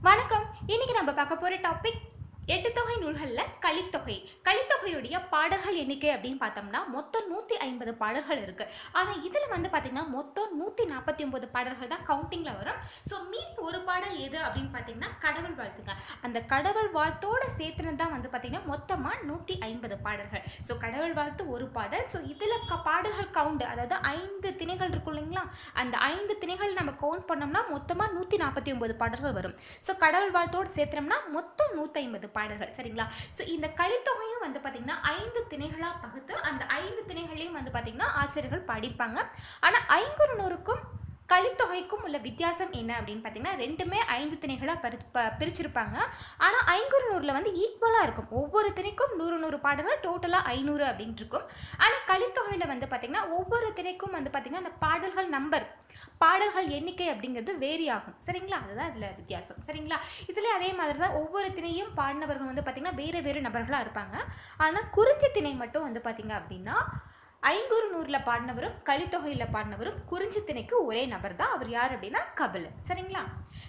வணக்கம். இன்னைக்கு நம்ம பார்க்க போகிற டாபிக் எட்டு தொகை நூல்களில் கலித்தொகை. கலித்தொகையுடைய பாடல்கள் எண்ணிக்கை அப்படின்னு பார்த்தோம்னா மொத்தம் நூற்றி ஐம்பது பாடல்கள் இருக்குது ஆனால் இதில் வந்து பார்த்திங்கன்னா மொத்தம் நூற்றி நாற்பத்தி ஒம்பது பாடல்கள் தான் கவுண்டிங்கில் வரும். ஸோ மீதி ஒரு பாடல் எது அப்படின்னு பார்த்தீங்கன்னா கடவுள் வாழ்த்துங்க. அந்த கடவுள் வாழ்த்தோட சேர்த்துனது தான் வந்து பார்த்திங்கன்னா மொத்தமாக நூற்றி ஐம்பது பாடல்கள். ஸோ கடவுள் வாழ்த்து ஒரு பாடல். ஸோ இதில் க பாடல்கள் கவுண்டு அதாவது ஐந்து திணைகள் இருக்கும் இல்லைங்களா? அந்த ஐந்து திணைகள் நம்ம கவுண்ட் பண்ணோம்னா மொத்தமாக நூற்றி நாற்பத்தி ஒம்பது பாடல்கள் வரும். ஸோ கடவுள் வாழ்த்தோடு சேர்த்துனோம்னா மொத்தம் நூற்றி ஐம்பது பாடல்கள் சரிங்களா? ஸோ இந்த கலித்தொகையும் வந்து பார்த்திங்கன்னா ஐந்து திணைகளாக பகுத்து அந்த ஐந்து திணைகளையும் வந்து பார்த்திங்கன்னா ஆசிரியர்கள் படிப்பாங்க ஆனால் ஐங்குறுநூறுக்கும் கலித்தொகைக்கும் உள்ள வித்தியாசம் என்ன அப்படின்னு பார்த்தீங்கன்னா ரெண்டுமே ஐந்து திணைகளாக பரி ப- பிரிச்சிருப்பாங்க. ஆனால் ஐங்குறுநூறில் வந்து ஈக்குவலாக இருக்கும். ஒவ்வொரு திணைக்கும் நூறு நூறு பாடல்கள் டோட்டலாக ஐநூறு அப்படின்ட்டு இருக்கும். ஆனால் கலித்தொகையில் வந்து பார்த்திங்கன்னா ஒவ்வொரு திணைக்கும் வந்து பார்த்திங்கன்னா அந்த பாடல்கள் நம்பர் பாடல்கள் எண்ணிக்கை அப்படிங்கிறது வேரி ஆகும். சரிங்களா? அதுதான் இதில் வித்தியாசம். சரிங்களா? இதில் அதே மாதிரி தான் ஒவ்வொரு திணையும் பாடினவர்கள் வந்து பார்த்திங்கன்னா வேறு வேறு நபர்களாக இருப்பாங்க. ஆனால் குறிஞ்சி திணை மட்டும் வந்து பார்த்திங்க அப்படின்னா ஐங்கூறு நூறில் பாடினவரும் கலித்தொகையில் பாடினவரும் குறிஞ்சி திணைக்கு ஒரே நபர் தான் அவர் யார் அப்படின்னா கபில். சரிங்களா?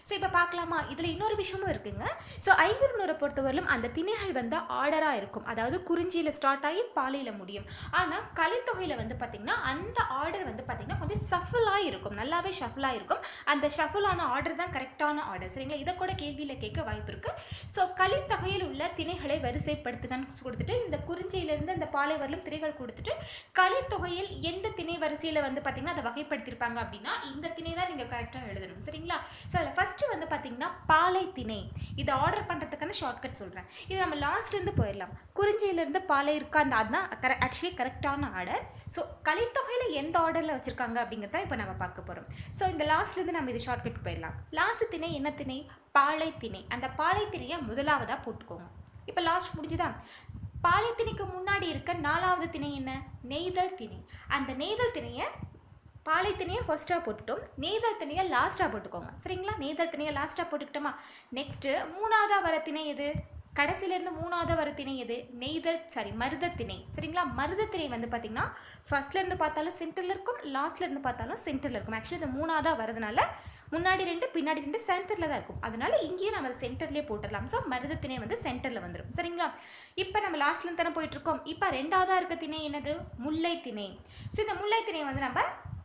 ஸோ இப்போ பார்க்கலாமா? இதில் இன்னொரு விஷயமும் இருக்குங்க. ஸோ ஐங்கூறு நூறை பொறுத்தவரையிலும் அந்த திணைகள் வந்து ஆர்டராக இருக்கும். அதாவது குறிஞ்சியில் ஸ்டார்ட் ஆகி பாலையில் முடியும். ஆனால் கலித்தொகையில் வந்து பார்த்திங்கன்னா அந்த ஆர்டர் வந்து பார்த்திங்கன்னா கொஞ்சம் ஷஃபிளாக இருக்கும். நல்லாவே ஷஃபிளாக இருக்கும். அந்த ஷஃபிளான ஆர்டர் தான் கரெக்டான ஆர்டர் சரிங்களா? இதை கூட கேள்வியில் கேட்க வாய்ப்பு இருக்குது ஸோ கலித்தொகையில் உள்ள திணைகளை வரிசைப்படுத்துதான் கொடுத்துட்டு இந்த குறிஞ்சியிலேருந்து அந்த பாலை வரலும் திணைகள் கொடுத்துட்டு கலித்தொகையில் எந்த திணை வரிசையில் வந்து பார்த்திங்கன்னா அதை வகைப்படுத்தியிருப்பாங்க அப்படின்னா இந்த திணை தான் நீங்கள் கரெக்டாக எழுதணும் சரிங்களா? ஸோ அதில் ஃபஸ்ட்டு வந்து பார்த்திங்கன்னா பாலை திணை. இதை ஆர்டர் பண்ணுறதுக்கான ஷார்ட்கட் சொல்கிறேன் இது நம்ம லாஸ்ட்லேருந்து போயிடலாம். குறிஞ்சியிலேருந்து பாலை இருக்கா? அந்த அதுதான் கரெக்ட் ஆக்சுவலி கரெக்டான ஆர்டர் ஸோ கலித்தொகையில் எந்த ஆர்டரில் வச்சுருக்காங்க அப்படிங்கிறத இப்போ நம்ம பார்க்க போகிறோம் ஸோ இந்த லாஸ்ட்லேருந்து நம்ம இது ஷார்ட்கட் போயிடலாம். லாஸ்ட் திணை என்ன திணை? பாலை திணை. அந்த பாலை திணையை முதலாவதாக போட்டுக்கோங்க. இப்போ லாஸ்ட் முடிஞ்சுதா? பாலை திணைக்கு முன்னாடி இருக்க நாலாவது திணை என்ன? நெய்தல் திணை. அந்த நெய்தல் திணையை பாலை திணையை ஃபர்ஸ்ட்டாக போட்டுட்டோம். நெய்தல் திணையை லாஸ்ட்டாக போட்டுக்கோங்க. சரிங்களா? நெய்தல் திணையை லாஸ்ட்டாக போட்டுக்கிட்டோமா? நெக்ஸ்ட்டு மூணாவதாக வர திணை எது? கடைசியிலேருந்து மூணாவது வர திணை எது? நெய்தல் சாரி மருத திணை. சரிங்களா? மருத திணை வந்து பார்த்திங்கன்னா ஃபர்ஸ்ட்லேருந்து பார்த்தாலும் சென்டரில் இருக்கும் லாஸ்ட்லேருந்து பார்த்தாலும் சென்டரில் இருக்கும். ஆக்சுவலி இது மூணாவதாக வரதுனால முன்னாடி ரெண்டு பின்னாடி ரெண்டு சென்டரில் தான் இருக்கும். அதனால இங்கேயும் நம்ம சென்டர்லேயே போட்டுடலாம். ஸோ மருத திணை வந்து சென்டரில் வந்துடும் சரிங்களா? இப்போ நம்ம லாஸ்ட்லேருந்து தானே போயிட்டுருக்கோம் இப்போ ரெண்டாவதாக இருக்க திணை என்னது? முல்லை திணை ஸோ இந்த முல்லை திணையை வந்து நம்ம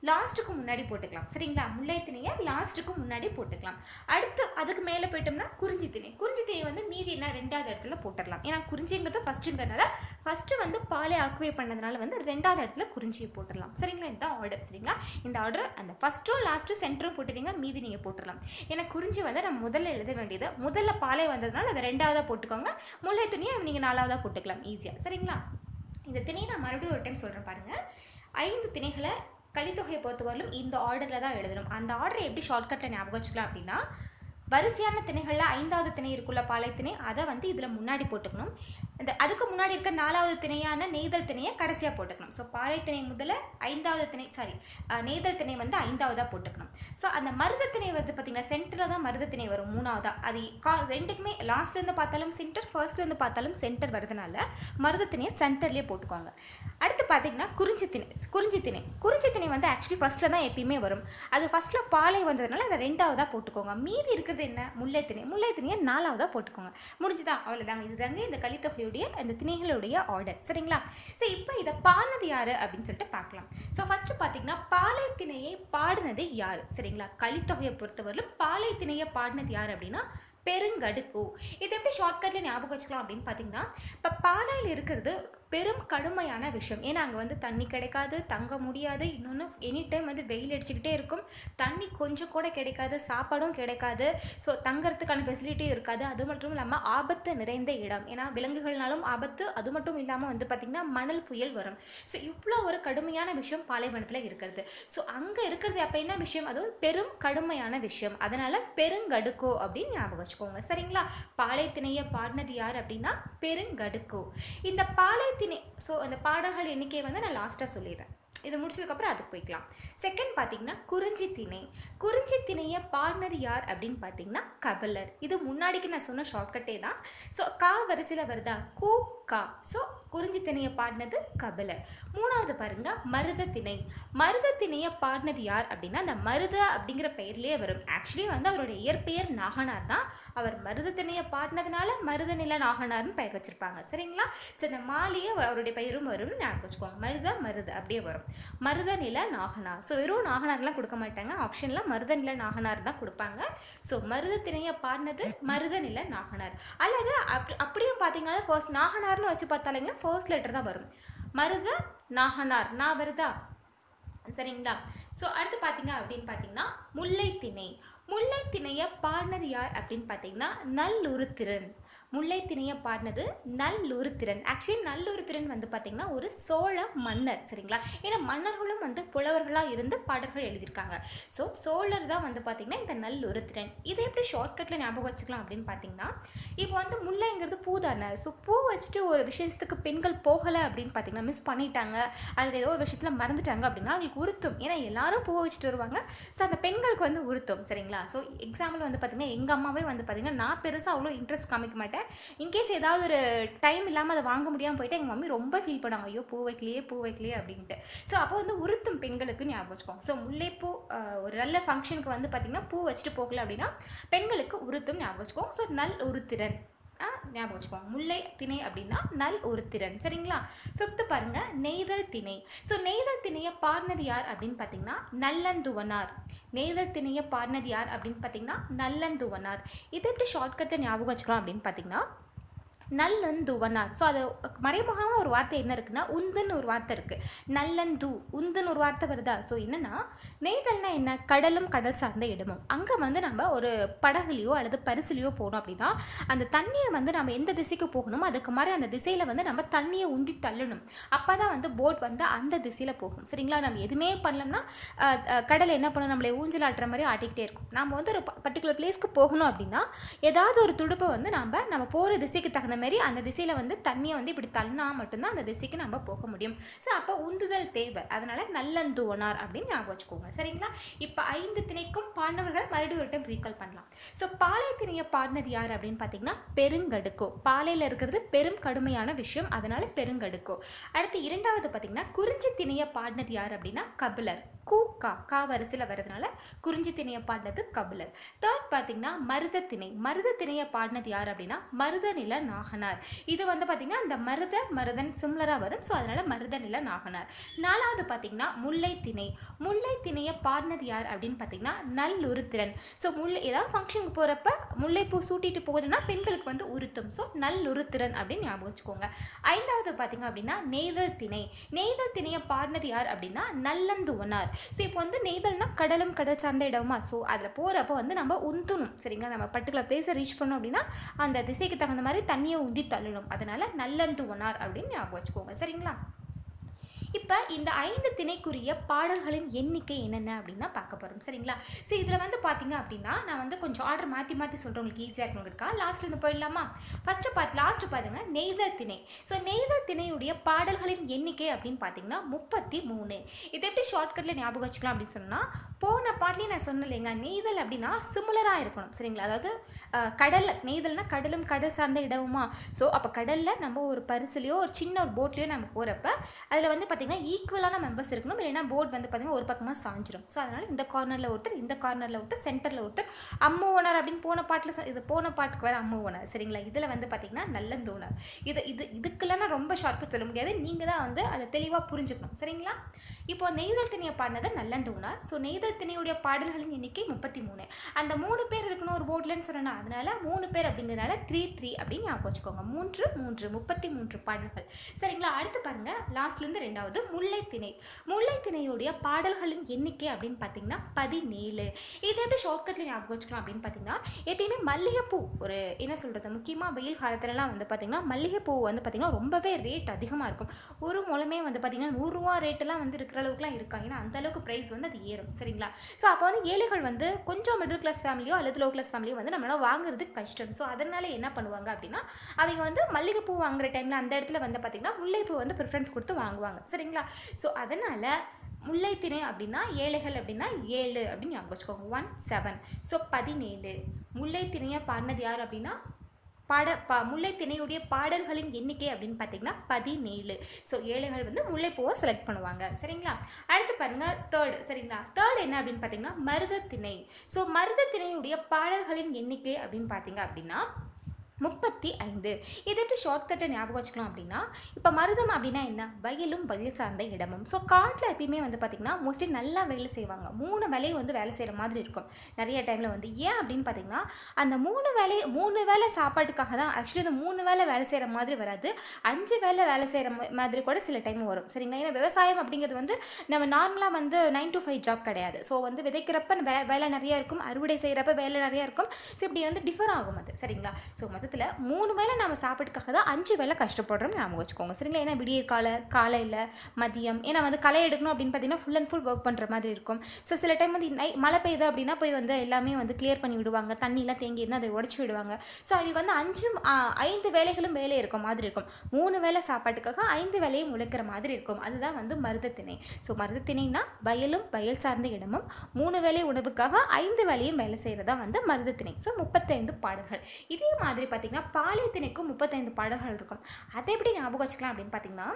லாஸ்ட்டுக்கு முன்னாடி போட்டுக்கலாம். சரிங்களா? முல்லை திணையை லாஸ்ட்டுக்கு முன்னாடி போட்டுக்கலாம். அடுத்து அதுக்கு மேலே போயிட்டோம்னா குறிஞ்சி திணை. குறிஞ்சி திணை வந்து மீதி என்ன? ரெண்டாவது இடத்துல போட்டுடலாம். ஏன்னா குறிஞ்சிங்கிறது ஃபஸ்ட்டுங்கிறனால ஃபஸ்ட்டு வந்து பாலை ஆக்குவே பண்ணதுனால வந்து ரெண்டாவது இடத்துல குறிஞ்சியை போட்டுடலாம். சரிங்களா? இதுதான் ஆர்டர் சரிங்களா? இந்த ஆர்டர் அந்த ஃபஸ்ட்டும் லாஸ்ட்டு சென்டரும் போட்டுட்டீங்கன்னா மீதி நீங்கள் போட்டுடலாம். ஏன்னா குறிஞ்சி வந்து நம்ம முதல்ல எழுத வேண்டியது. முதல்ல பாலை வந்ததுனால அதை ரெண்டாவதாக போட்டுக்கோங்க. முல்லை துணியை நீங்கள் நாலாவதாக போட்டுக்கலாம். ஈஸியாக சரிங்களா? இந்த திணையை நான் மறுபடியும் ஒரு டைம் சொல்கிறேன் பாருங்கள் ஐந்து திணைகளை கலித்தொகையை பொறுத்தவரையிலும் இந்த ஆர்டரில் தான் எழுதணும். அந்த ஆர்டரை எப்படி ஷார்ட்கட்டில் ஞாபகம் வச்சுக்கலாம் அப்படின்னா வரிசையான திணைகளில் ஐந்தாவது திணை இருக்குள்ள பாலை திணை அதை வந்து இதில் முன்னாடி போட்டுக்கணும். இந்த அதுக்கு முன்னாடி இருக்க நாலாவது திணையான நெய்தல் திணையை கடைசியாக போட்டுக்கணும். ஸோ பாலை திணை முதல்ல ஐந்தாவது திணை சாரி நெய்தல் திணை வந்து ஐந்தாவதாக போட்டுக்கணும். ஸோ அந்த மருத திணை வந்து பார்த்திங்கன்னா சென்டரில் தான் மருத திணை வரும் மூணாவதாக அது கா ரெண்டுக்குமே லாஸ்ட்லேருந்து பார்த்தாலும் சென்டர் ஃபர்ஸ்ட்லேருந்து பார்த்தாலும் சென்டர் வரதுனால மருத திணையை சென்டர்லேயே போட்டுக்கோங்க அடுத்து பார்த்தீங்கன்னா குறிஞ்சி திணை குறிஞ்சி திணை. குறிஞ்சி திணை வந்து ஆக்சுவலி ஃபஸ்ட்டில் தான் எப்பயுமே வரும். அது ஃபஸ்ட்டில் பாலை வந்ததுனால அதை ரெண்டாவதாக போட்டுக்கோங்க. மீதி இருக்கிறது என்ன? முல்லை திணை. முல்லை திணையை நாலாவதாக போட்டுக்கோங்க. முடிஞ்சுதான் அவ்வளோதாங்க இதுதாங்க இந்த கலித்தொகையுடைய அந்த திணைகளுடைய ஆர்டர் சரிங்களா? ஸோ இப்போ இதை பாடினது யார் அப்படின்னு சொல்லிட்டு பார்க்கலாம். ஸோ ஃபஸ்ட்டு பார்த்தீங்கன்னா பாலை திணையை பாடினது யார்? சரிங்களா? கலித்தொகையை பொறுத்தவரையிலும் பாலை திணையை பாடினது யார் அப்படின்னா பெருங்கடுக்கு இது எப்படி ஷார்ட்கட்டில் ஞாபகம் வச்சுக்கலாம் அப்படின்னு பார்த்தீங்கன்னா இப்போ பாலையில் இருக்கிறது பெரும் கடுமையான விஷயம் ஏன்னா அங்கே வந்து தண்ணி கிடைக்காது தங்க முடியாது. இன்னொன்று எனி டைம் வந்து வெயில் அடிச்சுக்கிட்டே இருக்கும். தண்ணி கொஞ்சம் கூட கிடைக்காது சாப்பாடும் கிடைக்காது. ஸோ தங்கறதுக்கான ஃபெசிலிட்டியும் இருக்காது. அது மட்டும் இல்லாமல் ஆபத்து நிறைந்த இடம். ஏன்னா விலங்குகள்னாலும் ஆபத்து அது மட்டும் இல்லாமல் வந்து பார்த்திங்கன்னா மணல் புயல் வரும். ஸோ இவ்வளோ ஒரு கடுமையான விஷயம் பாலைவனத்தில் இருக்கிறது. ஸோ அங்கே இருக்கிறது அப்போ என்ன விஷயம் அதுவும் பெரும் கடுமையான விஷயம் அதனால் பெருங்கடுக்கோ அப்படின்னு ஞாபகம் வச்சுக்கோங்க. சரிங்களா? பாலைத்திணையை பாடினது யார் அப்படின்னா பெருங்கடுக்கோ. இந்த பாலைத்திணை ஸோ அந்த பாடல்கள் எண்ணிக்கையை வந்து நான் லாஸ்ட்டாக சொல்லிடுறேன். இது முடிச்சதுக்கப்புறம் அதுக்கு போய்க்கலாம். செகண்ட் பார்த்தீங்கன்னா குறிஞ்சி திணை குறிஞ்சி திணையை பாடினது யார் அப்படின்னு பார்த்தீங்கன்னா கபலர். இது முன்னாடிக்கு நான் சொன்ன ஷார்ட்கட்டே தான். ஸோ கா வரிசையில் வருதா? கூ கா. ஸோ குறிஞ்சி திணையை பாடினது கபிலர். மூணாவது பாருங்க மருத திணை மருத திணையை பாடினது யார் அப்படின்னா அந்த மருத அப்படிங்கிற பெயர்லேயே வரும். ஆக்சுவலி வந்து அவருடைய இயற்பெயர் நாகனார் தான். அவர் மருத திணையை பாடினதுனால மருத நில நாகனார்னு பெயர் வச்சிருப்பாங்க. சரிங்களா? ஸோ இந்த மாலையே அவருடைய பெயரும் வரும்னு ஞாபகம் வச்சுக்கோங்க. மருத மருத அப்படியே வரும். மருத நில நாகனார். ஸோ வெறும் நாகனார்லாம் கொடுக்க மாட்டாங்க. ஆப்ஷனில் மருத நில நாகனார் தான் கொடுப்பாங்க. ஸோ மருத திணையை பாடினது மருத நில நாகனார். அல்லது அப் அப்படியும் பார்த்தீங்கன்னா ஃபர்ஸ்ட் நாகனார்னு வச்சு பார்த்தாலுங்க ஃபர்ஸ்ட் லெட்டர் தான் வரும். மருத நாகனார் நான் வருதா? சரிங்களா? ஸோ அடுத்து பார்த்தீங்க அப்படின்னு பார்த்தீங்கன்னா முல்லைத்திணை. முல்லைத்திணையை பாடினது யார் அப்படின்னு பார்த்தீங்கன்னா நல்லுருத்திறன் முல்லைத்திணையை பாடினது நல்லுருத்திறன். ஆக்சுவலி நல்லுருத்திறன் வந்து பார்த்தீங்கன்னா ஒரு சோழ மன்னர் சரிங்களா? ஏன்னா மன்னர்களும் வந்து புலவர்களாக இருந்து பாடல்கள் எழுதியிருக்காங்க. ஸோ சோழர் தான் வந்து பார்த்தீங்கன்னா இந்த நல்லுருத்திறன். இதை எப்படி ஷார்ட்கட்டில் ஞாபகம் வச்சுக்கலாம் அப்படின்னு பார்த்தீங்கன்னா இப்போ வந்து முல்லைங்கிறது பூ தானே? ஸோ பூ வச்சுட்டு ஒரு விஷயத்துக்கு பெண்கள் போகலை அப்படின்னு பார்த்தீங்கன்னா மிஸ் பண்ணிட்டாங்க. அல்லது ஏதோ ஒரு விஷயத்தில் மறந்துட்டாங்க அப்படின்னா அவங்களுக்கு உருத்தும். ஏன்னா எல்லாரும் பூவை வச்சுட்டு வருவாங்க. ஸோ அந்த பெண்களுக்கு வந்து உருத்தும் சரிங்களா? ஸோ எக்ஸாம்பிள் வந்து பார்த்தீங்கன்னா எங்கள் அம்மாவே வந்து பார்த்தீங்கன்னா நான் பெருசாக அவ்வளோ இன்ட்ரெஸ்ட் காமிக்க மாட்டேன். இன்கேஸ் ஏதாவது ஒரு டைம் இல்லாமல் அதை வாங்க முடியாமல் போயிட்டு எங்கள் மம்மி ரொம்ப ஃபீல் பண்ணாங்க ஐயோ பூ வைக்கலையே பூ வைக்கலையே அப்படின்ட்டு. ஸோ அப்போ வந்து உருத்தும் பெண்களுக்கு ஞாபகம் வச்சுக்கோங்க ஸோ முல்லைப்பூ ஒரு நல்ல ஃபங்க்ஷனுக்கு வந்து பார்த்திங்கன்னா பூ வச்சுட்டு போகல அப்படின்னா பெண்களுக்கு உருத்தும் ஞாபகம் வச்சுக்கோங்க ஸோ நல் உருத்திறன் ஆ, ஞாபகம் வச்சுக்கோங்க முல்லை திணை அப்படின்னா நல் ஒரு திறன். சரிங்களா? ஃபிஃப்த்து பாருங்கள் நெய்தல் திணை. ஸோ நெய்தல் திணையை பாடினது யார் அப்படின்னு பார்த்தீங்கன்னா நல்லந்துவனார். நெய்தல் திணைய பாடினது யார் அப்படின்னு பார்த்தீங்கன்னா நல்லந்துவனார். இதை எப்படி ஷார்ட்கட்டில் ஞாபகம் வச்சுக்கலாம் அப்படின்னு பார்த்தீங்கன்னா நல்லந்துவனார் ஸோ அது மறைமுகமாக ஒரு வார்த்தை என்ன இருக்குன்னா உந்துன்னு ஒரு வார்த்தை இருக்குது நல்லந்து உந்துன்னு ஒரு வார்த்தை வருதா? ஸோ என்னன்னா நெய்தல்னா என்ன? கடலும் கடல் சார்ந்த இடமும். அங்கே வந்து நம்ம ஒரு படகுலையோ அல்லது பரிசுலையோ போகணும் அப்படின்னா அந்த தண்ணியை வந்து நம்ம எந்த திசைக்கு போகணுமோ அதுக்கு மாதிரி அந்த திசையில் வந்து நம்ம தண்ணியை உந்தி தள்ளணும். அப்போ தான் வந்து போட் வந்து அந்த திசையில் போகும். சரிங்களா? நம்ம எதுவுமே பண்ணலம்னா அஹ், கடல் என்ன பண்ணும்? நம்மளை ஊஞ்சல் ஆட்டுற மாதிரி ஆட்டிக்கிட்டே இருக்கும். நம்ம வந்து ஒரு பர்டிகுலர் பிளேஸ்க்கு போகணும் அப்படின்னா ஏதாவது ஒரு துடுப்பை வந்து நம்ம நம்ம போகிற திசைக்கு தகுந்த மாதிரி அந்த திசையில் வந்து தண்ணியை வந்து இப்படி தள்ளினா மட்டும்தான் அந்த திசைக்கு நம்ம போக முடியும். ஸோ அப்போ உந்துதல் தேவை. அதனால் நல்லந்துவனார் அப்படின்னு ஞாபகம் வச்சுக்கோங்க. சரிங்களா? இப்போ ஐந்து திணைக்கும் பாண்டவர்கள் மறுபடியும் ஒரு டைம் ரீகால் பண்ணலாம். ஸோ பாலை திணையை பாடினது யார் அப்படின்னு பார்த்தீங்கன்னா பெருங்கடுக்கோ. பாலையில் இருக்கிறது பெரும் கடுமையான விஷயம். அதனால் பெருங்கடுக்கோ. அடுத்து இரண்டாவது பார்த்தீங்கன்னா குறிஞ்சி திணையை பாடினது யார் அப்படின்னா கபிலர். கூ கா கா வரிசையில் வர்றதுனால குறிஞ்சி திணையை பாடினது கபிலர். தேர்ட் பார்த்தீங்கன்னா மருத திணை மருத திணையை பாடினது யார் அப்படின்னா மருத நிலை நான் நாகனார். இது வந்து பார்த்திங்கன்னா அந்த மருத மருதன் சிம்லராக வரும். ஸோ அதனால மருதநில நாகனார். நாலாவது பார்த்தீங்கன்னா முல்லை திணை முல்லை திணையை பாடினது யார் அப்படின்னு பார்த்தீங்கன்னா நல்லுருத்திரன். ஸோ முல்லை ஏதாவது ஃபங்க்ஷனுக்கு போகிறப்ப முல்லைப்பூ சூட்டிட்டு போகுதுன்னா பெண்களுக்கு வந்து உருத்தும். ஸோ நல்லுருத்திறன் அப்படின்னு ஞாபகம் வச்சுக்கோங்க. ஐந்தாவது பார்த்திங்க அப்படின்னா நெய்தல் திணை நெய்தல் திணையை பாடினது யார் அப்படின்னா நல்லந்துவனார். ஸோ இப்போ வந்து நெய்தல்னா கடலும் கடல் சார்ந்த இடமா? ஸோ அதில் போகிறப்ப வந்து நம்ம உந்துணும். சரிங்களா? நம்ம பர்டிகுலர் பிளேஸை ரீச் பண்ணோம் அப்படின்னா அந்த திசைக்கு தகுந்த மாதிரி தண்ணி தண்ணியை உந்தி தள்ளணும் அதனால நல்லந்துவனார் அப்படின்னு ஞாபகம் வச்சுக்கோங்க. சரிங்களா? இப்போ இந்த ஐந்து திணைக்குரிய பாடல்களின் எண்ணிக்கை என்னென்ன அப்படின்னு தான் பார்க்க போகிறோம் சரிங்களா? ஸோ இதில் வந்து பார்த்தீங்க அப்படின்னா நான் வந்து கொஞ்சம் ஆர்டர் மாற்றி மாற்றி சொல்கிறேன் உங்களுக்கு ஈஸியாக இருக்கணுங்கிறக்கா லாஸ்ட்டில் இருந்து போயிடலாமா? ஃபஸ்ட்டு பார்த்து லாஸ்ட்டு பாருங்கள் நெய்தல் திணை. ஸோ நெய்தல் திணையுடைய பாடல்களின் எண்ணிக்கை அப்படின்னு பார்த்தீங்கன்னா முப்பத்தி மூணு. இதை எப்படி ஷார்ட்கட்டில் ஞாபகம் வச்சுக்கலாம் அப்படின்னு சொன்னால் போன பாட்டிலையும் நான் சொன்னேன் இல்லைங்க நெய்தல் அப்படின்னா சிமிலராக இருக்கணும். சரிங்களா? அதாவது கடல் நெய்தல்னா கடலும் கடல் சார்ந்த இடமுமா? ஸோ அப்போ கடலில் நம்ம ஒரு பரிசுலையோ ஒரு சின்ன ஒரு போட்லேயோ நம்ம போகிறப்ப அதில் வந்து பார்த்திங்கன்னா ஈக்குவலான மெம்பர்ஸ் இருக்கணும். இல்லைன்னா போர்ட் வந்து பார்த்திங்கன்னா ஒரு பக்கமாக சாஞ்சிரும். ஸோ அதனால் இந்த கார்னரில் ஒருத்தர் இந்த கார்னரில் ஒருத்தர் சென்டரில் ஒருத்தர் அம்மு ஓனர் அப்படின்னு போன பாட்டில் சொ- இது போன பாட்டுக்கு வேறு அம்மு ஓனர் சரிங்களா? இதில் வந்து பார்த்திங்கன்னா நல்லந்தோனர் இது இது இதுக்கெல்லாம் ரொம்ப ஷார்ட்கட் சொல்ல முடியாது. நீங்கள் தான் வந்து அதை தெளிவாக புரிஞ்சுக்கணும் சரிங்களா? இப்போ நெய்தல் திணியை பாடினது நல்லந்தோனார் ஸோ நெய்தல் திணியுடைய பாடல்களின் எண்ணிக்கை முப்பத்தி மூணு. அந்த மூணு பேர் இருக்கணும் ஒரு போர்ட்லன்னு சொன்னேன்னா அதனால மூணு பேர் அப்படிங்கிறதுனால த்ரீ த்ரீ அப்படின்னு ஞாபகம் வச்சுக்கோங்க. மூன்று மூன்று முப்பத்தி மூன்று பாடல்கள். சரிங்களா? அடுத்து பாருங்க லாஸ்ட்லேருந்து ரெண்டாவது. முல்லைத்திணை. முல்லைத்திணையுடைய பாடல்களின் எண்ணிக்கை அப்படின்னு பார்த்தீங்கன்னா பதினேழு. இதை எப்படி ஷார்ட்கட்டில் ஞாபகம் வச்சுக்கலாம் அப்படின்னு பார்த்தீங்கன்னா எப்பயுமே மல்லிகைப்பூ ஒரு என்ன சொல்கிறது முக்கியமாக வெயில் காலத்துலலாம் வந்து பார்த்தீங்கன்னா மல்லிகைப்பூ வந்து பார்த்தீங்கன்னா ரொம்பவே ரேட் அதிகமாக இருக்கும். ஒரு முழமே வந்து பார்த்தீங்கன்னா நூறுரூவா ரேட்டெல்லாம் வந்து இருக்கிற அளவுக்குலாம் இருக்காங்க ஏன்னா அந்த அளவுக்கு ப்ரைஸ் வந்து அது ஏறும். சரிங்களா? ஸோ அப்போ வந்து ஏழைகள் வந்து கொஞ்சம் மிடில் கிளாஸ் ஃபேமிலியோ அல்லது லோ கிளாஸ் ஃபேமிலியோ வந்து நம்மளால் வாங்குறது கஷ்டம். ஸோ அதனால என்ன பண்ணுவாங்க அப்படின்னா அவங்க வந்து மல்லிகைப்பூ வாங்குற டைமில் அந்த இடத்துல வந்து பார்த்திங்கன்னா முல்லைப்பூ வந்து ப்ரிஃபரன்ஸ் கொடுத்து வாங்குவாங்க. சரி சரிங்களா? ஸோ அதனால் முல்லைத்திணை அப்படின்னா ஏழைகள் அப்படின்னா ஏழு அப்படின்னு ஞாபகம் வச்சுக்கோங்க. ஒன் செவன் ஸோ பதினேழு. முல்லைத்திணையை பாடினது யார் அப்படின்னா? பாட பா முல்லைத்திணையுடைய பாடல்களின் எண்ணிக்கை அப்படின்னு பார்த்தீங்கன்னா பதினேழு. ஸோ ஏழைகள் வந்து முல்லைப்பூவை செலக்ட் பண்ணுவாங்க. சரிங்களா? அடுத்து பாருங்கள் தேர்டு சரிங்களா? தேர்ட் என்ன அப்படின்னு பார்த்தீங்கன்னா மருதத்திணை ஸோ மருதத்திணையுடைய பாடல்களின் எண்ணிக்கை அப்படின்னு பார்த்தீங்க அப்படின்னா முப்பத்தி ஐந்து. இதை எப்படி ஷார்ட்கட்டை ஞாபகம் வச்சுக்கலாம் அப்படின்னா இப்போ மருதம் அப்படின்னா என்ன? வயலும் வயல் சார்ந்த இடமும். ஸோ காட்டில் எப்பயுமே வந்து பார்த்திங்கன்னா மோஸ்ட்லி நல்லா வேலை செய்வாங்க. மூணு வேலையும் வந்து வேலை செய்கிற மாதிரி இருக்கும். நிறைய டைமில் வந்து ஏன் அப்படின்னு பார்த்தீங்கன்னா அந்த மூணு வேலை மூணு வேலை சாப்பாட்டுக்காக தான் ஆக்சுவலி இந்த மூணு வேலை வேலை செய்கிற மாதிரி வராது. அஞ்சு வேலை வேலை செய்கிற மாதிரி கூட சில டைம் வரும். சரிங்களா? ஏன்னா விவசாயம் அப்படிங்கிறது வந்து நம்ம நார்மலாக வந்து நைன் டு ஃபைவ் ஜாப் கிடையாது. ஸோ வந்து விதைக்கிறப்ப வே வேலை நிறையா இருக்கும். அறுவடை செய்கிறப்ப வேலை நிறையா இருக்கும். ஸோ இப்படி வந்து டிஃபர் ஆகும் அது. சரிங்களா? ஸோ மொத்தத்தில் மூணு வேளை நம்ம சாப்பாட்டுக்காக தான் அஞ்சு வேளை கஷ்டப்படுறோம் ஞாபகம் வச்சுக்கோங்க. சரிங்களா? ஏன்னா விடிய கால காலையில் மதியம். ஏன்னா வந்து களை எடுக்கணும் அப்படின்னு பார்த்தீங்கன்னா ஃபுல் அண்ட் ஃபுல் ஒர்க் பண்ணுற மாதிரி இருக்கும். ஸோ சில டைம் வந்து நை மழை பெய்யுது அப்படின்னா போய் வந்து எல்லாமே வந்து கிளியர் பண்ணி விடுவாங்க. தண்ணிலாம் தேங்கி இருந்தால் அதை உடச்சி விடுவாங்க. ஸோ அவங்களுக்கு வந்து அஞ்சு ஐந்து வேலைகளும் வேலை இருக்க மாதிரி இருக்கும். மூணு வேளை சாப்பாட்டுக்காக ஐந்து வேலையும் உழைக்கிற மாதிரி இருக்கும். அதுதான் வந்து மருதத்திணை ஸோ மருதத்திணைனா வயலும் வயல் சார்ந்த இடமும். மூணு வேலை உணவுக்காக ஐந்து வேலையும் வேலை செய்கிறதா வந்து மருதத்திணை ஸோ முப்பத்தைந்து பாடல்கள். இதே மாதிரி பார்த்தீங்கன்னா பாலைத்திணைக்கும் முப்பத்தைந்து பாடல்கள் இருக்கும். அதை எப்படி ஞாபகம் வச்சுக்கலாம் அப்படின்னு பார்த்தீங்கன்னா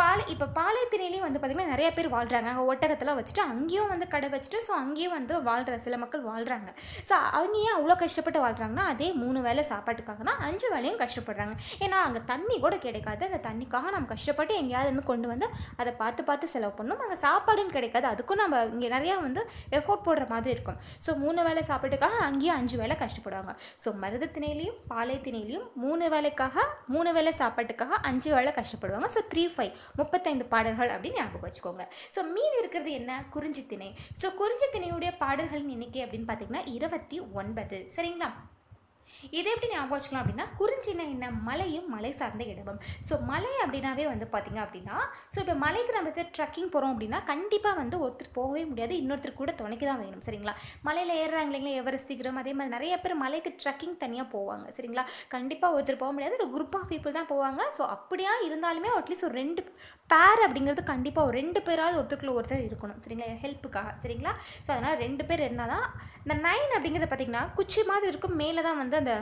பாலை இப்போ பாலைத்திணையிலையும் வந்து பார்த்திங்கன்னா நிறைய பேர் வாழ்கிறாங்க அங்கே ஒட்டகத்தெல்லாம் வச்சுட்டு அங்கேயும் வந்து கடை வச்சுட்டு ஸோ அங்கேயும் வந்து வாழ்கிற சில மக்கள் வாழ்கிறாங்க ஸோ அவங்க ஏன் அவ்வளோ கஷ்டப்பட்டு வாழ்கிறாங்கன்னா அதே மூணு வேளை சாப்பாட்டுக்காக அஞ்சு வேலையும் கஷ்டப்படுறாங்க. ஏன்னா அங்கே தண்ணி கூட கிடைக்காது. அந்த தண்ணிக்காக நம்ம கஷ்டப்பட்டு எங்கேயாவது வந்து கொண்டு வந்து அதை பார்த்து பார்த்து செலவு பண்ணணும். அங்கே சாப்பாடும் கிடைக்காது. அதுக்கும் நம்ம இங்கே நிறையா வந்து எஃபோர்ட் போடுற மாதிரி இருக்கும். ஸோ மூணு வேளை சாப்பாட்டுக்காக அங்கேயும் அஞ்சு வேலை கஷ்டப்படுவாங்க. ஸோ மருதத்திணையிலையும் பாளையத்திணையிலையும் மூணு வேலைக்காக மூணு வேளை சாப்பாட்டுக்காக அஞ்சு வேளை கஷ்டப்படுவாங்க. ஸோ த்ரீ ஃபைவ் முப்பத்தைந்து பாடல்கள் அப்படின்னு ஞாபகம் வச்சுக்கோங்க. ஸோ மீன் இருக்கிறது என்ன? குறிஞ்சி திணை. ஸோ குறிஞ்சி திணையுடைய பாடல்களின் எண்ணிக்கை அப்படின்னு பார்த்தீங்கன்னா இருபத்தி ஒன்பது. சரிங்களா? இதை எப்படி ஞாபகம் வச்சுக்கலாம் அப்படின்னா குறிஞ்சினா என்ன மலையும் மலை சார்ந்த இடமும். ஸோ மலை அப்படின்னாவே வந்து பார்த்தீங்க அப்படின்னா ஸோ இப்போ மலைக்கு நம்ம வந்து ட்ரக்கிங் போகிறோம் அப்படின்னா கண்டிப்பாக வந்து ஒருத்தர் போகவே முடியாது இன்னொருத்தர் கூட துணைக்கு தான் வேணும் சரிங்களா? மலையில் ஏறுறாங்க இல்லைங்களா எவரெஸ்ட் சீக்கிரம் அதே மாதிரி நிறைய பேர் மலைக்கு ட்ரக்கிங் தனியாக போவாங்க சரிங்களா? கண்டிப்பாக ஒருத்தர் போக முடியாது ஒரு குரூப் ஆஃப் பீப்புள் தான் போவாங்க. ஸோ அப்படியா இருந்தாலுமே அட்லீஸ்ட் ஒரு ரெண்டு பேர் அப்படிங்கிறது கண்டிப்பாக ஒரு ரெண்டு பேராவது ஒருத்தருக்குள்ள ஒருத்தர் இருக்கணும் சரிங்களா? ஹெல்ப்புக்காக சரிங்களா? ஸோ அதனால் ரெண்டு பேர் இருந்தால் தான் இந்த நைன் அப்படிங்கிறது பார்த்திங்கன்னா குச்சி மாதிரி இருக்கும் மேலே தான் வந்து அந்த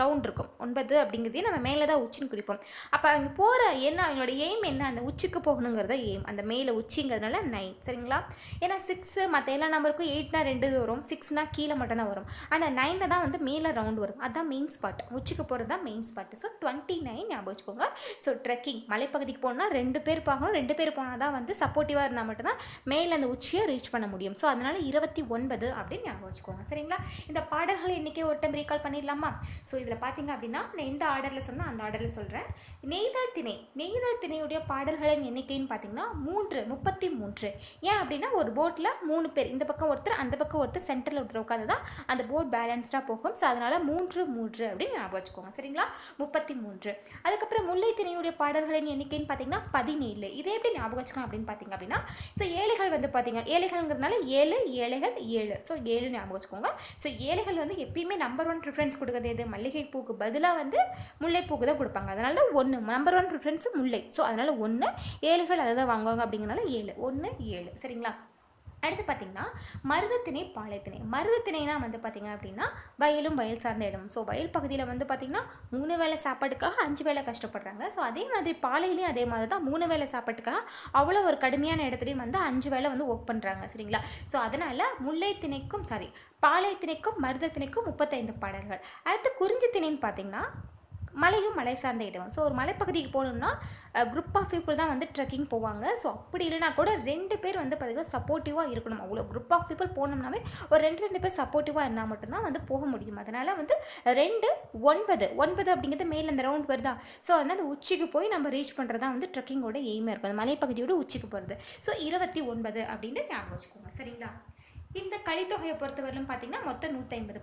ரவுண்ட் இருக்கும். ஒன்பது அப்படிங்கிறதே நம்ம மேலே தான் உச்சின்னு குறிப்போம் அப்போ அங்கே போகிற என்ன அவங்களோட எய்ம் என்ன? அந்த உச்சிக்கு போகணுங்கிறத எய்ம் அந்த மேலே உச்சிங்கிறதுனால நைன் சரிங்களா? ஏன்னா சிக்ஸு மற்ற எல்லா நம்பருக்கும் எயிட்னா ரெண்டு இது வரும் சிக்ஸ்னால் கீழே மட்டும் தான் வரும். ஆனால் நைனில் தான் வந்து மேலே ரவுண்ட் வரும். அதுதான் மெயின் ஸ்பாட் உச்சிக்கு போகிறது தான் main spot so twenty nine ஞாபகம் வச்சுக்கோங்க. ஸோ ட்ரெக்கிங் மலைப்பகுதிக்கு போனால் ரெண்டு பேர் பார்க்கணும். ரெண்டு பேர் போனால் தான் வந்து சப்போர்ட்டிவாக இருந்தால் மட்டும்தான் மேலே அந்த உச்சியை ரீச் பண்ண முடியும். ஸோ அதனால் இருபத்தி ஒன்பது அப்படின்னு ஞாபகம் வச்சுக்கோங்க. சரிங்களா? இந்த பாடல்கள் எண்ணிக்கை ஒரு டைம் ரீகால் பண்ணிடலாம். ஸோ இதில் பார்த்தீங்க அப்படின்னா நான் எந்த ஆர்டரில் சொன்னால் அந்த ஆர்டரில் சொல்கிறேன் நெய்தல் திணை. நெய்தல் திணையுடைய பாடல்களின் எண்ணிக்கைன்னு பார்த்தீங்கன்னா மூன்று முப்பத்தி மூன்று ஏன் அப்படின்னா ஒரு போட்டில் மூணு பேர் இந்த பக்கம் ஒருத்தர் அந்த பக்கம் ஒருத்தர் சென்டரில் ஒருத்தர் உட்காந்து தான் அந்த போட் பேலன்ஸ்டாக போகும். ஸோ அதனால் மூன்று மூன்று அப்படின்னு ஞாபகம் வச்சுக்கோங்க. சரிங்களா? முப்பத்தி மூன்று அதுக்கப்புறம் முல்லை திணையுடைய பாடல்களின் எண்ணிக்கைன்னு பார்த்தீங்கன்னா பதினேழு. இதே எப்படி ஞாபகம் வச்சுக்கோங்க அப்படின்னு பார்த்தீங்க அப்படின்னா ஸோ ஏழைகள் வந்து பார்த்தீங்க ஏழைகள்ங்கிறதுனால ஏழு ஏழைகள் ஏழு. ஸோ ஏழு ஞாபகம் வச்சுக்கோங்க. ஸோ ஏழைகள் வந்து எப்பயுமே நம்பர் ஒன் ப்ரிஃபரன்ஸ் கொடுக்குறது எது? மல்லிகை பூக்கு பதிலாக வந்து முல்லைப்பூக்கு தான் கொடுப்பாங்க. அதனால தான் ஒன்று நம்பர் ஒன் ப்ரிஃபரன்ஸ் முல்லை. ஸோ அதனால் ஒன்று ஏழுகள் அதை தான் வாங்குவாங்க அப்படிங்கிறனால ஏழு. ஒன்று ஏழு. சரிங்களா? அடுத்து பார்த்தீங்கன்னா மருதத்திணை பாலைத்திணை. மருதத்திணைனா வந்து பார்த்தீங்க அப்படின்னா வயலும் வயல் சார்ந்த இடம். ஸோ வயல் பகுதியில் வந்து பார்த்தீங்கன்னா மூணு வேளை சாப்பாட்டுக்காக அஞ்சு வேளை கஷ்டப்படுறாங்க. ஸோ அதே மாதிரி பாலையிலையும் அதே மாதிரி தான் மூணு வேளை சாப்பாட்டுக்காக அவ்வளோ ஒரு கடுமையான இடத்துலையும் வந்து அஞ்சு வேளை வந்து ஒர்க் பண்ணுறாங்க சரிங்களா? ஸோ அதனால் முல்லை திணைக்கும் சாரி பாலைத்திணைக்கும் மருதத்திணைக்கும் முப்பத்தைந்து பாடல்கள். அடுத்து குறிஞ்சி திணைன்னு பார்த்தீங்கன்னா மலையும் மலை சார்ந்த இடம். ஸோ ஒரு மலைப்பகுதிக்கு போகணும்னா குரூப் ஆஃப் பீப்புள் தான் வந்து ட்ரெக்கிங் போவாங்க. ஸோ அப்படி இல்லைனா கூட ரெண்டு பேர் வந்து பார்த்திங்கன்னா சப்போர்ட்டிவாக இருக்கணும். அவ்வளோ குரூப் ஆஃப் பீப்புள் போனோம்னாவே ஒரு ரெண்டு ரெண்டு பேர் சப்போர்ட்டிவாக இருந்தால் மட்டும்தான் வந்து போக முடியும். அதனால் வந்து ரெண்டு ஒன்பது. ஒன்பது அப்படிங்கிறது மேலே அந்த ரவுண்ட் வருதா? ஸோ வந்து அந்த உச்சிக்கு போய் நம்ம ரீச் பண்ணுறது தான் வந்து ட்ரெக்கிங்கோட எய்மாக இருக்கும் அந்த மலைப்பகுதியோட உச்சிக்கு போகிறது ஸோ இருபத்தி ஒன்பது அப்படின்ட்டு ஞாபகம் வச்சுக்கோங்க. சரிங்களா? இந்த கலித்தொகையை பொறுத்தவரையிலும் பார்த்தீங்கன்னா மொத்தம் நூற்றி ஐம்பது